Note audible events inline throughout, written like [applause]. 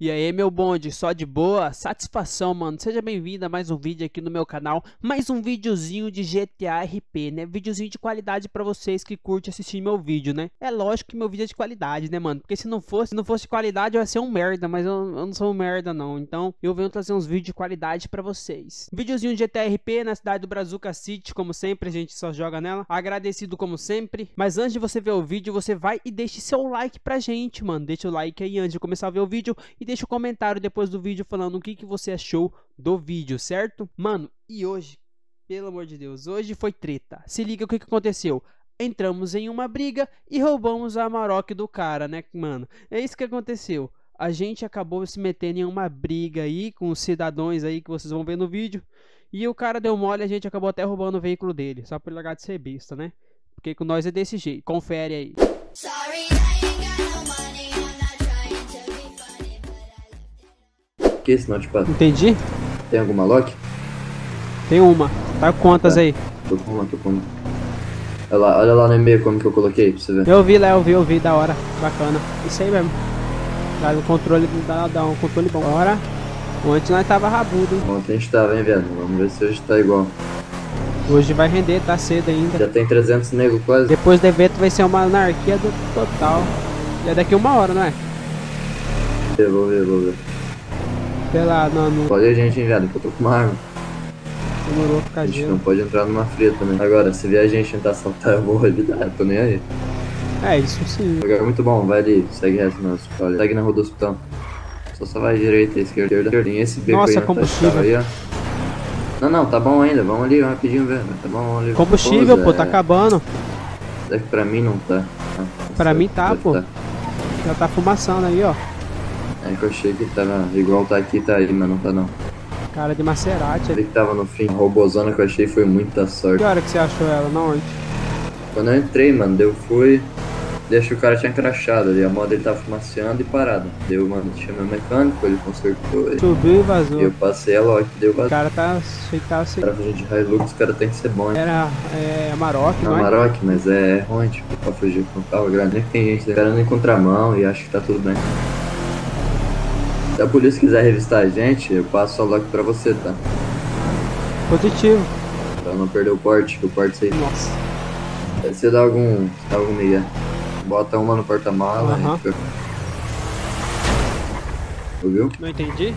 E aí, meu bonde, só de boa? Satisfação, mano. Seja bem-vindo a mais um vídeo aqui no meu canal. Mais um videozinho de GTA RP, né? Videozinho de qualidade pra vocês que curtem assistir meu vídeo, né? É lógico que meu vídeo é de qualidade, né, mano? Porque se não fosse, se não fosse de qualidade, eu ia ser um merda, mas eu, eu não sou um merda, não. Então, eu venho trazer uns vídeos de qualidade pra vocês. Videozinho de GTA RP na cidade do Brazuca City, como sempre, a gente só joga nela. Agradecido como sempre. Mas antes de você ver o vídeo, você vai e deixe seu like pra gente, mano. Deixa o like aí antes de começar a ver o vídeo e deixa um comentário depois do vídeo falando o que, que você achou do vídeo, certo? Mano, e hoje, pelo amor de Deus, hoje foi treta. Se liga o que, que aconteceu. Entramos em uma briga e roubamos a Maroc do cara, né, mano? É isso que aconteceu. A gente acabou se metendo em uma briga aí com os cidadãos aí que vocês vão ver no vídeo. E o cara deu mole a gente acabou até roubando o veículo dele. Só por largar de ser besta, né? Porque com nós é desse jeito. Confere aí. Sorry. Que esse Notepad? Entendi. Tem alguma lock? Tem uma. Tá quantas tá. aí? Tô com uma, tô com uma. Olha lá, olha lá no e-mail como que eu coloquei pra você ver. Eu vi lá, eu vi, eu vi, da hora. Bacana. Isso aí mesmo. Dá um controle, dá, dá um controle bom. Agora, ontem nós tava rabudo, hein? Ontem a gente tava, hein, velho? Vamos ver se hoje tá igual. Hoje vai render, tá cedo ainda. Já tem 300 negros quase. Depois do evento vai ser uma anarquia do total. E é daqui uma hora, não é? Eu vou ver, vou ver. Lá, não. Pode a gente, hein, velho, que eu tô com uma arma. Demorou ficar A gente não pode entrar numa fria também. Agora, se vier a gente tentar assaltar, eu vou eu tô nem aí. É, isso sim. O é muito bom, vai ali, segue reto no hospital. Segue na rua do hospital. Só só vai direita, esquerda, esquerda. Tem esse beco Nossa, aí, combustível. Aí, ó. Não, não, tá bom ainda, vamos ali rapidinho, velho. Tá bom, ali. Combustível, pô, tá é... acabando. É que pra mim não tá. Ah, pra mim tá, pô. Tá. Já tá fumaçando aí, ó. É que eu achei que tava igual tá aqui, tá aí, mas não tá não. Cara de Maserati. Ele que tava no fim. A robozona que eu achei foi muita sorte. Que hora que você achou ela? Na onde? Quando eu entrei, mano, eu fui. Deixa o cara tinha crachado ali, a moto dele tava fumaciando e parado. Deu, mano, chamei o mecânico, ele consertou. Ele... Subiu e vazou. E eu passei a lock, deu vazou. O cara tá. Que tava assim. Pra fugir de Hilux, o cara tem que ser bom, hein? Era é, Amarok, não é? Amarok, mas é ruim, tipo, pra fugir com um carro grande. Nem tem gente esperando em contramão e acho que tá tudo bem. Se a polícia quiser revistar a gente, eu passo a lock pra você, tá? Positivo. Pra não perder o porte, que o porte sei. Nossa. Aí você dá algum. dá algum migué. Bota uma no porta-mala uhum. e fica. Ouviu? Não entendi.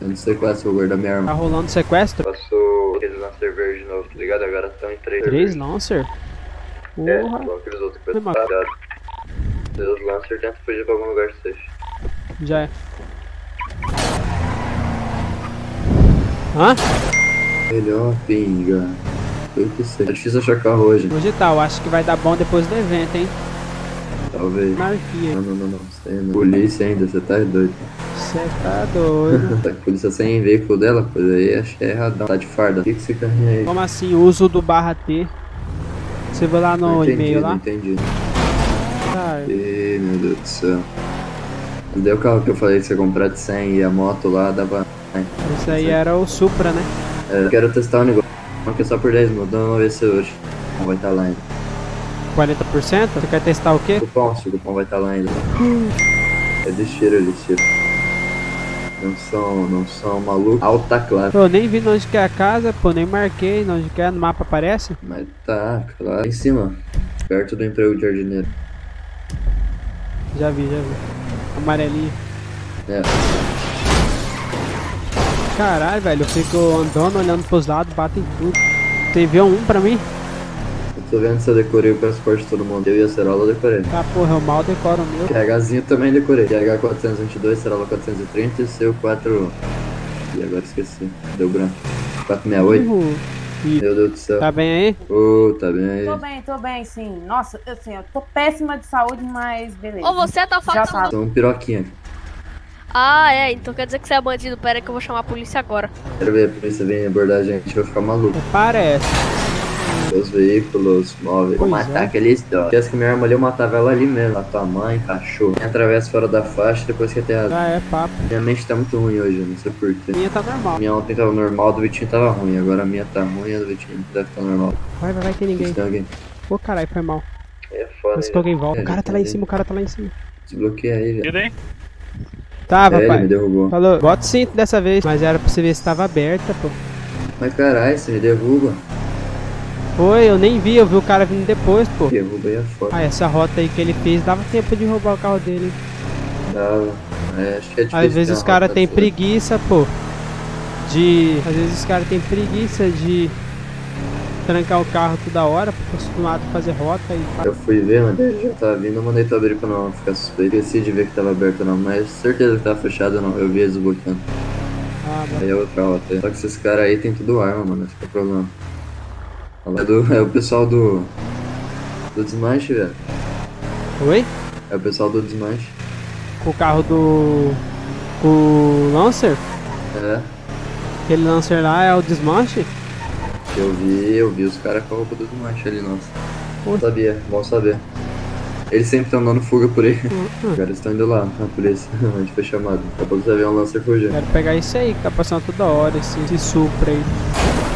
Eu não sequestro, vou guardar minha arma. Tá rolando sequestro? Passou aqueles Lancer verde de novo, tá ligado? Agora estão em três. Três Lancer? Porra. É, igual aqueles outros que eu tô Os Lancer tentam fugir pra algum lugar safe. Já é. Hã? Melhor pinga. Eu que sei. É difícil achar carro hoje. Hoje tá, eu acho que vai dar bom depois do evento, hein? Talvez. Anarquia. Não, não, não, não. Não. Polícia ainda, você tá doido. Você tá doido. [laughs] tá polícia sem veículo dela? Pois aí acho que é erradão. Tá de farda. O que, que você carrinha aí? Como assim? Uso do barra T. Você vai lá no e-mail lá? entendi. Tá. Ih, meu Deus do céu. Deu o carro que eu falei que você comprar de 100 e a moto lá dava é, Esse aí era o Supra, né? É, eu quero testar o negócio. Que é só por 10 mil, vamos ver se hoje não vai estar tá lá ainda. 40%? Você quer testar o quê? O cupom, se o cupom vai estar tá lá ainda. É de cheiro, é de cheiro. Não são, não são malucos. Alta classe. Pô, nem vi onde que é a casa, pô, nem marquei onde que é, no mapa aparece. Mas tá, claro. Em cima, perto do emprego de jardineiro. Já vi, já vi. Amarelinho. É. Caralho, velho, eu fico andando, olhando pros lados, batem tudo. Você viu um pra mim? Eu tô vendo se eu decorei o transporte de todo mundo. Eu e a Cerola eu decorei. Ah, porra, eu mal decoro o meu. QHzinho também decorei. QH 422, Cerola 430 e seu 4... E agora esqueci. Deu branco. 468. Uhum. Meu Deus do céu. Tá bem aí? Ô, oh, tá bem aí. Tô bem, tô bem, sim. Nossa, assim, eu tô péssima de saúde, mas beleza. Ou você tá falando... Já tá. Sou um piroquinha. Ah, é, então quer dizer que você é bandido. Pera aí que eu vou chamar a polícia agora. Quero ver a polícia vir abordar a gente, eu vou ficar maluco. Parece. Os veículos móveis. Vou matar é. aqueles dó. Se que minha arma ali, eu matava ela ali mesmo. A tua mãe, cachorro. Quem atravessa fora da faixa depois que até Ah, é papo. Minha mente tá muito ruim hoje, eu não sei porquê. Minha tá normal. Minha ontem tava normal, do Vitinho tava ruim. Agora a minha tá ruim, a do Vitinho deve estar tá normal. Vai, vai, vai, tem ninguém. Tem alguém. Pô, caralho, foi mal. É foda. Mas que alguém volta. É, o cara tá lá em cima, o cara tá lá em cima. Desbloqueia aí, velho. Tava, É, ele pai. me derrubou. Falou, bota o cinto dessa vez. Mas era pra você ver se tava aberta, pô. Mas caralho, você me derruba. Foi, eu nem vi, eu vi o cara vindo depois, pô. Derruba aí a foto. Ah, essa rota aí que ele fez, dava tempo de roubar o carro dele. Dava. É, acho que é difícil. Às vezes os caras têm preguiça, pô. De. Às vezes os caras têm preguiça de trancar o carro toda hora, porque acostumado a fazer rota e. Eu fui ver, mano, já tava vindo, eu mandei tu abrir pra não ficar suspeito. Esqueci de ver que tava aberto não, mas certeza que tava fechado não. Eu vi eles bloqueando. Ah, mano. Aí é outra rota. aí. Só que esses caras aí tem tudo arma, mano, esse é o problema. É, do, [laughs] é o pessoal do. Do desmanche, velho. Oi? É o pessoal do desmanche. Com o carro do. Com o Lancer? É, Aquele Lancer lá é o desmanche? Eu vi, eu vi os caras com a roupa do desmanche ali, nossa. Oi. Sabia, bom saber. Eles sempre estão dando fuga por aí. Os caras estão indo lá, na polícia. [laughs] A gente foi chamado. Daqui a pouco você vai ver um Lancer fugir. Quero pegar isso aí que tá passando toda hora, esse, esse supra aí.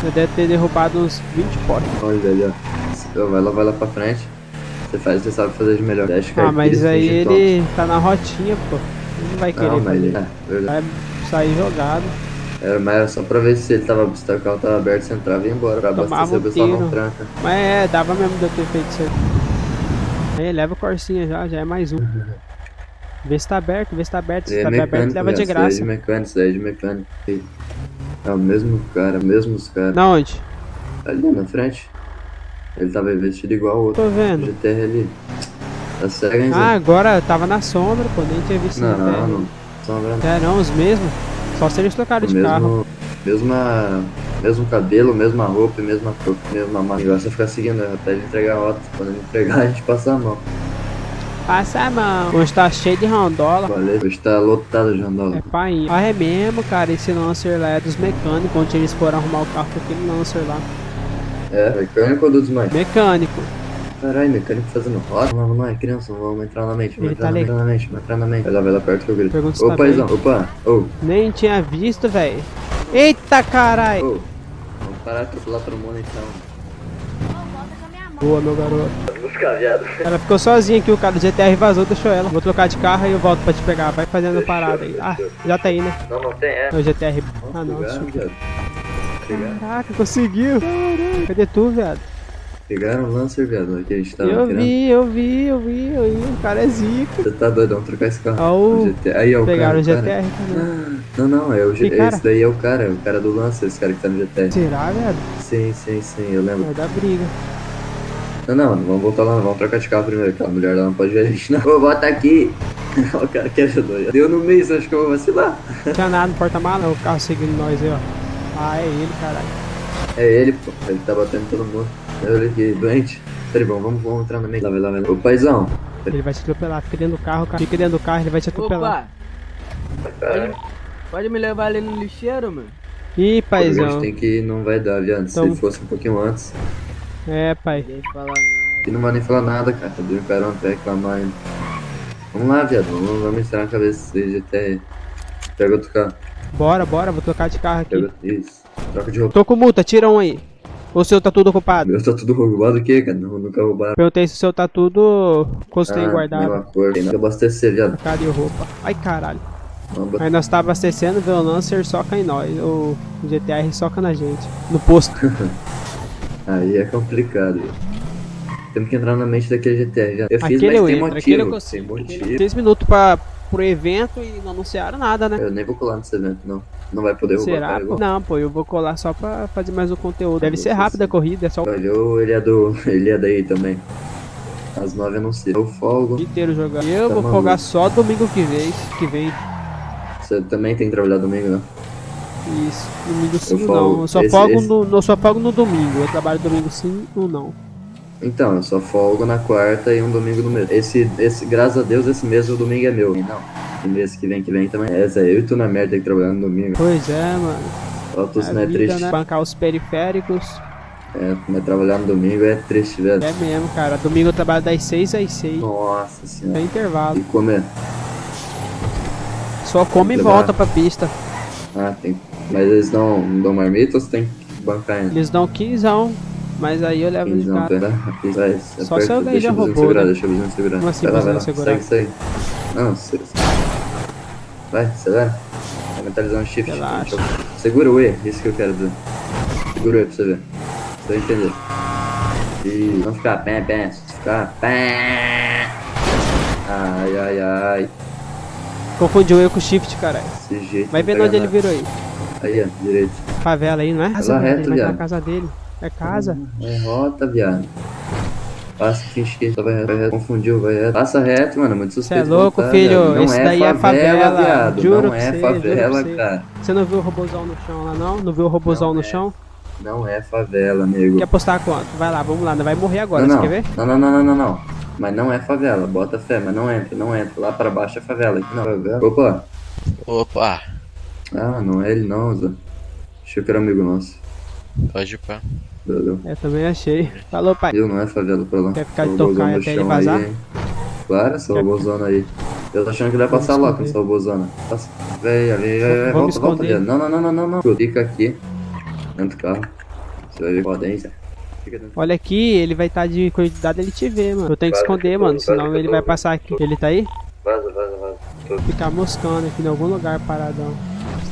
Você deve ter derrubado uns 20 potes. Olha, velho, ó. Vai lá, vai lá pra frente. Você faz, você sabe fazer de melhor. Ah, mas aí ele tá na rotinha, pô. Ele não vai querer Não, mas ele. É, verdade. Vai sair jogado. Era, mas era só pra ver se ele tava, se o carro tava aberto, você entrava e ia embora. Pra abastecer, o pessoal não tranca. Mas é, dava mesmo de eu ter feito isso aí. Aí leva o Corsinha já, já é mais um. Vê se tá aberto, vê se tá aberto. Se é tá aberto, mecânico, leva de velho, Isso é graça. de mecânico, isso é de mecânico. É o mesmo cara, mesmos caras. Na onde? Ali na frente. Ele tava vestido igual o outro. Tô vendo. GTR ali. Tá cego, hein? Ah, agora tava na sombra, pô, nem tinha visto Não, não, não. Sombra não. É, não, os mesmos. Só se eles trocaram de carro. mesmo, mesma, mesmo cabelo, mesma roupa, mesma cor, mesma mão. O negócio é ficar seguindo né, até ele entregar a rota. Quando ele entregar, [laughs] a gente passa a mão. Passa a mão. Hoje tá cheio de rondola. Valeu. Hoje tá lotado de andola. É painho. Ah, é mesmo, cara. Esse Lancer lá é dos mecânicos. Onde eles foram arrumar o carro com aquele Lancer lá. É, mecânico ou do desmanche? Mecânico. Caralho, mecânico fazendo rota. Vamos lá, é criança, vamos entrar na mente. Vamos entrar tá na mente, legal. na mente, vamos entrar na mente. Vai lá, vai lá perto que eu grito. Pergunta tá paizão, opa, ô, Nem tinha visto, velho. Eita, carai. ô. Vamos parar de atropelar todo mundo então. Boa, meu garoto. Ela ficou sozinha aqui, o cara do GTR vazou, deixou ela. Vou trocar de carro e eu volto pra te pegar. Vai fazendo parada aí. Ah, já tá aí, né? Não, não tem, é. É o GTR. Ah, não. Deixa eu- Caraca, conseguiu. Caraca, Cadê tu, viado? Pegaram o Lancer, viado, que a gente tava Eu vi, eu vi, eu vi, eu vi. O cara é zica. Você tá doido, vamos trocar esse carro. O- O Aí, ó, o Pegaram o cara, GTR cara. também. Não, não, é o G... Esse daí é o cara, o cara do Lancer, esse cara que tá no GTR. Será, viado? Sim, sim, sim, eu lembro. Vai dar briga. Não, não, não vamos voltar lá, não, vamos trocar de carro primeiro. Aquela mulher lá não pode ver a gente, não. Ô, bota aqui. [laughs] o cara que ajudou. Deu no meio, você acha que eu vou vacilar? Tinha nada no porta-mala, o carro seguindo nós aí, ó. Ah, é ele, caralho. É ele, pô. Ele tá batendo todo mundo. Olha aqui, doente. Peraí, bom, vamos, vamos entrar na mente. Lá, vai lá, vai lá. Ô, paizão. Ele vai te atropelar. Fica dentro do carro, cara. Fica dentro do carro, ele vai te atropelar. Opa, pode, pode me levar ali no lixeiro, mano? Ih, A gente paizão. tem que ir, não vai dar, viado. Se Então- ele fosse um pouquinho antes. É, pai. Falar nada. E não vai nem falar nada, cara. Tá doendo carão até reclamar ainda. Vamos lá, viado. Vamos, vamos entrar na cabeça dele até. Pega outro carro. Bora, bora, vou trocar de carro aqui. Pega... Isso. Troca de roupa. Tô com multa, tira um aí. O seu tá tudo ocupado. Meu tá tudo roubado o quê, cara? Não, nunca roubaram. Perguntei se o seu tá tudo. Costei Ah, guardado. mesma cor. Tem nada que abastecer, viado. Cadê roupa? Ai, caralho. Aí nós tá abastecendo, vê o Lancer soca em nós. O GTR soca na gente. No posto. [laughs] Aí é complicado. Temos que entrar na mente daquele GTR. Já. Eu fiz, Aquele mas eu tem entro, motivo. aquele eu tem consigo. motivo. 6 minutos pra, pro evento e não anunciaram nada, né? Eu nem vou colar nesse evento, não. Não vai poder Será? Pô? igual. Não, pô, eu vou colar só pra fazer mais um conteúdo. Deve ser rápida a corrida, é só o Olha, ele é do. [laughs] Ele é daí também. Às nove sei. Eu folgo. inteiro jogando. Eu Tá vou maluco. folgar só domingo que vem. Que vem. Você também tem que trabalhar domingo, né? Isso. Domingo sim ou folgo. não. Eu só Esse- folgo esse- no. Eu só folgo no domingo. Eu trabalho domingo sim ou não. Então, eu só folgo na quarta e um domingo no mês. Esse, esse, graças a Deus, esse mês o domingo é meu. Não. E mês que vem que vem também. É, Zé, eu e tu na merda que trabalhar no domingo. Pois é, mano. Ó, tu É se não é vida, triste. né? Bancar os periféricos. É, mas trabalhar no domingo é triste, velho. É mesmo, cara. Domingo eu trabalho das 6 às 6. Nossa senhora. Tem intervalo. E comer? Só come e levar. volta pra pista. Ah, tem. Mas eles não, não dão marmita ou você tem que bancar ainda? Eles dão 15, mas aí eu levo de Eles não casa. tem. Vai, Só se alguém deixa já roubou, segurar, né? Deixa o vizinho segurar. Como assim, vai lá, vai lá. segurar? Segue, segue. Não, se... Vai, acelera. Tá mentalizando o shift. Relaxa. Segura o E, isso que eu quero dizer. Segura o E pra você ver. Pra você entender. E não ficar pé, pé, ficar pé. Ai, ai, ai. Confundiu eu com o shift, caralho. Desse jeito. Vai vendo pega onde ele virou aí. Aí, ó, direito. Favela aí, não é? Casa lá dele, reto, vai na casa dele. É casa. É rota, viado. Passa, que só vai reto. Confundiu, vai reto. Passa reto, mano. Muito Cê suspeito. é louco, tá, filho? Não Esse é daí é favela, favela, viado. juro não pra é você, favela, pra você. cara. Você não viu o robôzão no chão lá, não? Não viu o robôzão Não no é. chão? Não é favela, nego. Quer apostar quanto? Vai lá, vamos lá. Não vai morrer agora, não, você não. quer ver? não, não, não, não, não, não. Mas não é favela. Bota fé, mas não entra, não entra. Lá pra baixo é favela. Aqui não. Favela. Opa. Opa, Ah, não é ele não, Zé. Achei que era amigo nosso. pode ir pá. Valeu. Eu também achei. Falou, pai. Eu não é favela lá. Quer ficar de no até ele vazar? aí? Claro, essa Quer- robôzona aí. Eu tô achando que ele vai passar logo esconder. essa robôzona. Passa. Véi, véi, volta, volta, viado. Não, não, não, não, não, não. Fica aqui. Dentro do carro. Você vai ver foda, hein, Zé. Olha aqui, ele vai estar de cuidado ele te ver, mano. Eu tenho que esconder, mano. Senão ele vai passar aqui. Ele tá aí? Vaza, vaza, vaza. Ficar moscando aqui em algum lugar paradão.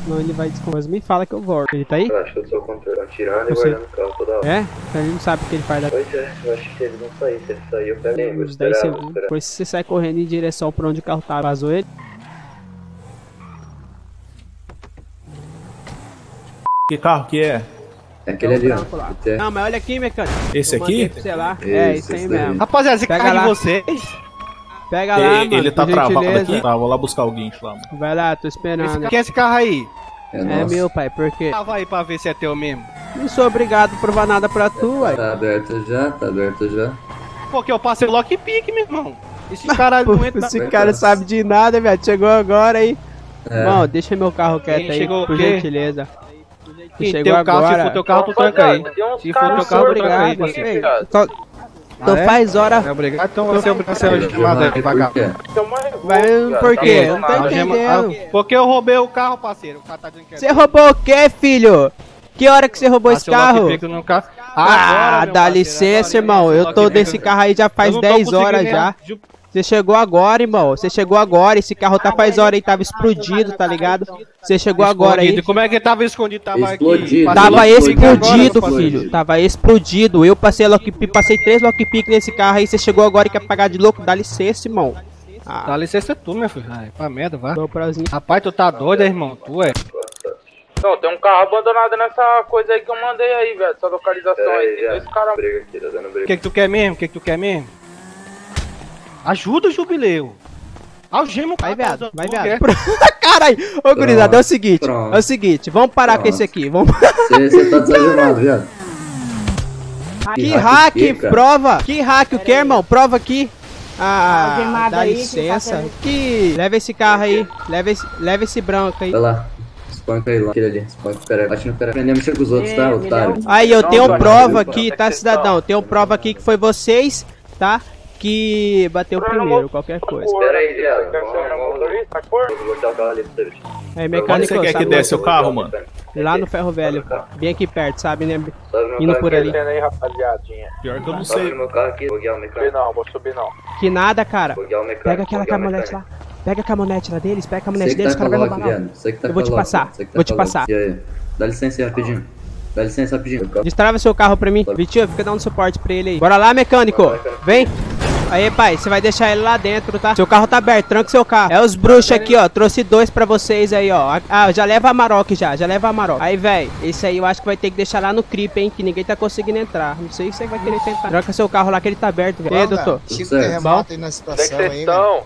Senão ele vai descobrir. Mas me fala que eu volto. Ele tá aí? Eu acho que eu sou o contrário. Tirando e Você- guardando o carro toda hora. É? Então ele não sabe o que ele faz da Pois é, eu acho que ele não sair. Se ele sair, eu pego ele. Uns 10 esperar, vou segundos. Depois você sai correndo em direção pra onde o carro tá. Vazou ele? Que carro que é? É aquele ali, ó. é- Não, mas olha aqui, mecânico. Esse Eu aqui? você lá. Esse, é, isso aí mesmo. Rapaziada, esse Pega carro lá. de vocês. Pega lá, ele, mano. ele tá travado aqui? Tá, vou lá buscar o guincho lá, mano. Vai lá, tô Esse, esperando. quem é esse carro aí? É, É meu, pai, por quê? Tava aí pra ver se é teu mesmo. Não sou obrigado a provar nada pra tu, uai. Tá aberto já, tá aberto já. Porque eu passei lockpick, meu irmão. Esse caralho não entra. Esse cara sabe de nada, velho. Chegou agora aí. É. Mano, deixa meu carro quieto Quem aí, chegou por gentileza. Quem chegou teu carro, se agora. for teu carro, tu tranca aí. Se for teu carro, tu tranca aí, Obrigado. parceiro. Ei, Então, então Ah, é? faz hora. É obrigado, então você é obrigado a ser algemado aí, Por devagar. quê? Vai, por quê? Eu não entendendo. ah, Porque eu roubei o carro, parceiro. O cara tá dizendo que é Você roubou o quê, filho? Que hora que você roubou esse o carro? lockpick no carro. Ah, Agora, dá parceiro, licença, agora, irmão. Eu tô desse carro aí já faz Eu não tô 10 conseguindo horas nem- já. Você chegou agora, irmão. Você chegou agora. Esse carro tá faz hora aí, tava explodido, tá ligado? Você chegou agora aí. Como é que ele tava escondido? Tava aqui. Explodido. Passei Tava explodido, agora, filho. Tava explodido. Eu passei lockpick, passei três lockpick nesse carro aí. Você chegou agora e quer pagar de louco? Dá licença, irmão. Dá Ah, licença tu, meu filho. Ai, pra merda, vá. prazinho. Rapaz, tu tá doido, irmão? Tu é. Não, tem um carro abandonado nessa coisa aí que eu mandei aí, velho. Essa localização aí. Peraí, Tem dois caras. Aqui, O que que tu quer mesmo? O que que tu quer mesmo? Ajuda o jubileu. Algema o Vai, cara, viado. tá Vai, viado. [laughs] Caralho. Ô, gurizada, é o seguinte. Pronto. É o seguinte. Vamos parar com Pronto. esse aqui. Vamos... Você tá desalgemado, viado. Que hack cara? prova. Que hack o que, irmão? Prova aqui. Ah, dá aí, que licença. Que... Leva esse carro aí. Leva esse, leva esse branco aí. Vai lá. Espanca aí lá. Aquele ali. Espanca o cara. Bate no cara. Aprender a mexer com os outros, tá, É, otário? milhão. Aí, eu tenho prova aqui, tá, cidadão? Eu tenho prova aqui que foi vocês, tá? Que bateu primeiro, qualquer coisa. Espera aí, viado. Quer ser motorista? Cor? Vou botar o carro ali pra você. bicho. Aí, Onde mecânico, você quer que desce o carro, mano? lá no ferro velho, bem aqui perto, sabe, né? Indo carro por ali. Pior que eu não Sobe sei. o mecânico. não, vou subir não. Que nada, cara. O mecânico. Pega aquela o caminhonete lá. mecânico. Pega a caminhonete lá deles, pega a caminhonete deles, tá os caras com vão a roubar tá Eu vou te passar, tá vou te passar. Dá licença aí rapidinho. Dá licença rapidinho. Destrava seu carro pra mim. Vitinho, fica dando suporte pra ele aí. Bora lá, mecânico. Vem. Aí, pai, você vai deixar ele lá dentro, tá? Seu carro tá aberto, tranca seu carro. É os bruxos aqui, ó. Trouxe dois pra vocês aí, ó. Ah, já leva a Maroc já, já leva a Maroc. Aí, velho, esse aí eu acho que vai ter que deixar lá no creep, hein? Que ninguém tá conseguindo entrar. Não sei se você vai querer tentar. Tranca seu carro lá que ele tá aberto, velho. E aí, doutor? Chico terremoto aí na é situação aí, velho.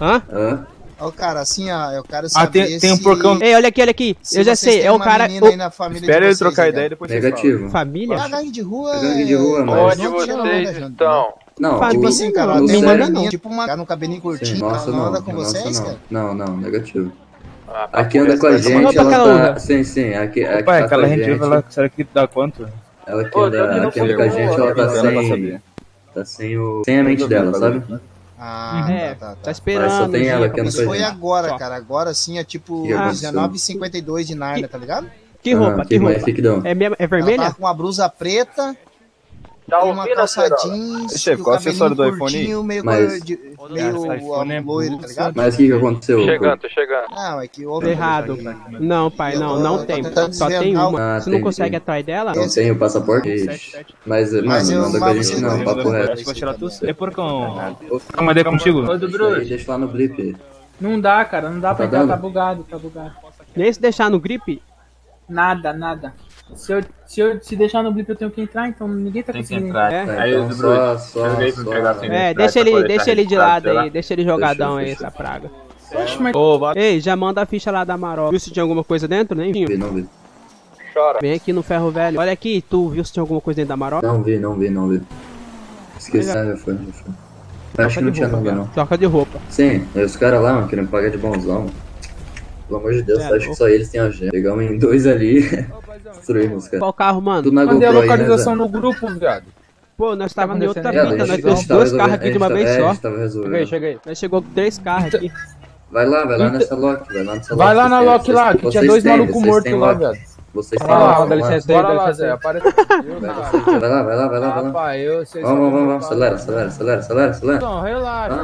Hã? Hã? Ó, cara, assim, ó, eu quero Ah, saber tem, tem um se- porcão. Ei, olha aqui, olha aqui. se Eu já sei, é o uma cara. o- aí na família Espera ele trocar aí, ideia, depois você Negativo. Família? Ah, gangue de rua É gangue é... de rua, mas- Onde vocês estão? Não, Família. Tipo assim, cara, no tem não manda sério- não. Tipo uma cara no cabelinho curtinho, Sim, nossa, não não. anda com nossa, vocês, não. cara? Não, não, negativo. Ah, tá Aqui anda com a gente, que ela ela tá. usa? Sim, sim, aqui, aqui tá com aquela a gente lá, será que dá quanto? Ela que anda, não aqui anda com a gente, ela tá Ela pra sem. saber. Tá sem o. Sem a mente dela, sabe? Ah, É, tá, tá, tá tá. esperando. Mas só tem dia ela que anda Isso com foi agora, cara. Agora sim é tipo Que aconteceu? 19h52 de Narnia, tá ligado? Que roupa, Ah, que mais roupa? É, é Ela vermelha? tava com uma blusa preta, Tá uma calça jeans, Chefe, o qual cabelinho acessório do iPhone meio, Mas- de, Cara, meio esse iPhone é loiro, tá ligado? Mas o que que aconteceu? Chegando, tô chegando. Não, é que o Tá errado. Não, pai, não, não tem. Só tem uma. Ah, Você não consegue tem. atrás dela? Não tem o passaporte? Mas, mano, Mas eu- não anda com a mas gente não, não- papo reto. É porcão. Ô, Calma aí contigo. Aí, Bruce. deixa lá no blip. Não dá, cara, não dá pra Tá entrar, dando? tá bugado, tá bugado. Nem se deixar no grip? Nada, nada. Se eu, se eu se deixar no blip eu tenho que entrar, então ninguém tá Tem conseguindo. entrar. É. Aí, então do só, só, só. pegar sem É, deixa ele, deixa ele de lado lá. aí, deixa ele jogadão aí, Fechou, essa praga. Oxe, mas vai. Ei, já manda a ficha lá da Marol. Viu se tinha alguma coisa dentro? Nem Não vi, não vi. Chora. Vem aqui no ferro velho. Olha aqui, tu viu se tinha alguma coisa dentro da Marol? Não vi, não vi, não vi. Esqueci, já foi, já foi. Eu Acho que não tinha nada, não. Troca de roupa. Sim, os caras lá, mano, querendo pagar de bonzão. Pelo amor de Deus, É, acho que só eles têm a gema. Pegamos em dois ali, [laughs] destruímos, cara. Qual carro, mano? Mandei a né, localização no grupo, viado. Pô, nós tava em outra É, nós tava dois carros aqui de uma vez é, só. resolvendo. cheguei. Nós chegou com três carros aqui. Vai lá, vai lá nessa Loki, vai lá nessa Vai lá na têm- lá, que tinha dois malucos mortos lá, viado. Vocês têm Vai lá, dá licença aí, dá licença aí. Aparece. Vai lá, vai lá, vai lá, vai lá. Rapaz, eu sei Vamos, vamos, vamos, acelera, acelera, acelera, acelera, acelera. Não, relaxa.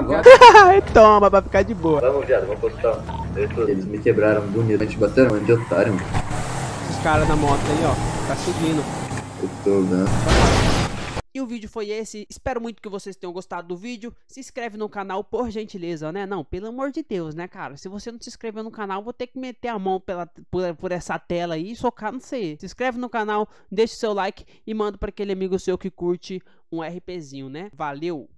[laughs] Toma, pra ficar de boa. Vamos, viado, vamos postar. Eles me quebraram bonito. A gente bateram, mano, de otário, mano. Os caras na moto aí, ó. Tá seguindo. Eu tô vendo. E o vídeo foi esse. Espero muito que vocês tenham gostado do vídeo. Se inscreve no canal, por gentileza, né? Não, pelo amor de Deus, né, cara? Se você não se inscreveu no canal, vou ter que meter a mão pela, por, por essa tela aí e socar no C. Se inscreve no canal, deixa o seu like e manda para aquele amigo seu que curte um RPzinho, né? Valeu!